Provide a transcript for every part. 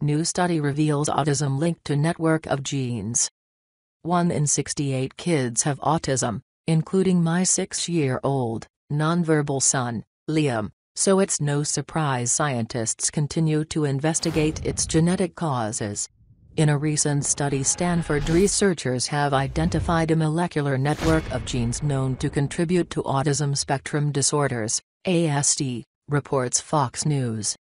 New study reveals autism linked to network of genes. 1 in 68 kids have autism, including my 6-year-old, nonverbal son, Liam, so it's no surprise scientists continue to investigate its genetic causes. In a recent study Stanford researchers have identified a molecular network of genes known to contribute to autism spectrum disorders, ASD, reports Fox News.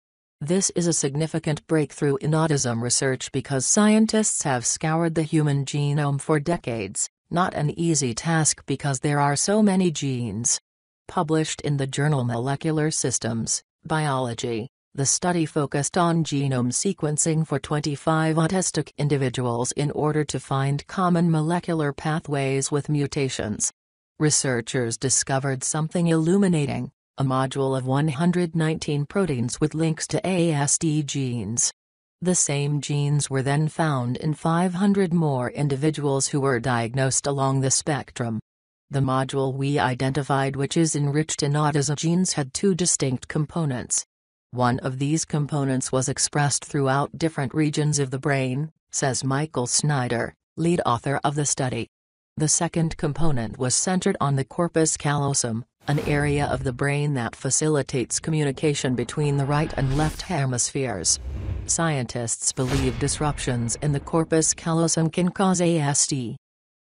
This is a significant breakthrough in autism research because scientists have scoured the human genome for decades, not an easy task because there are so many genes. Published in the journal Molecular Systems, Biology, the study focused on genome sequencing for 25 autistic individuals in order to find common molecular pathways with mutations. Researchers discovered something illuminating a module of 119 proteins with links to ASD genes. The same genes were then found in 500 more individuals who were diagnosed along the spectrum. The module we identified which is enriched in autism genes had two distinct components one of these components was expressed throughout different regions of the brain, says Michael Snyder, lead author of the study. The second component was centered on the corpus callosum, an area of the brain that facilitates communication between the right and left hemispheres. Scientists believe disruptions in the corpus callosum can cause ASD.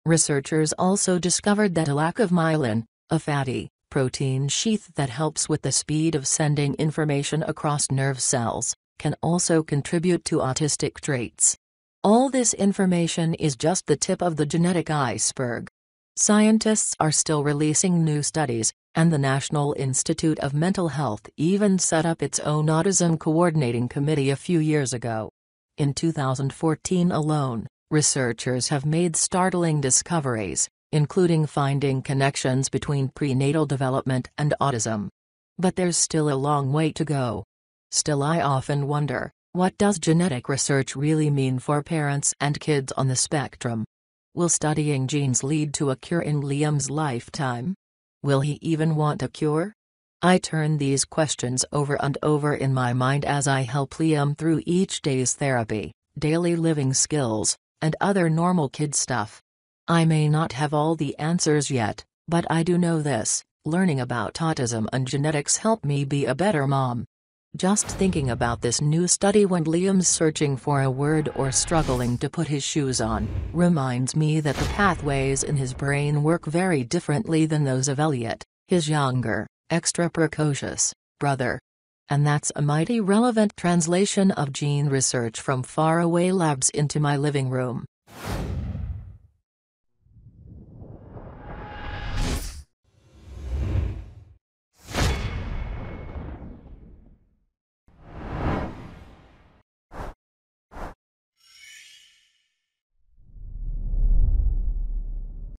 Researchers also discovered that a lack of myelin, a fatty, protein sheath that helps with the speed of sending information across nerve cells, can also contribute to autistic traits. All this information is just the tip of the genetic iceberg. Scientists are still releasing new studies, and the National Institute of Mental Health even set up its own Autism Coordinating Committee a few years ago. In 2014 alone, researchers have made startling discoveries, including finding connections between prenatal development and autism. But there's still a long way to go. Still I often wonder, what does genetic research really mean for parents and kids on the spectrum? Will studying genes lead to a cure in Liam's lifetime? Will he even want a cure? I turn these questions over and over in my mind as I help Liam through each day's therapy, daily living skills, and other normal kid stuff. I may not have all the answers yet, but I do know this learning about autism and genetics help me be a better mom. Just thinking about this new study when Liam's searching for a word or struggling to put his shoes on, reminds me that the pathways in his brain work very differently than those of Elliot, his younger, extra precocious, brother. And that's a mighty relevant translation of gene research from faraway labs into my living room.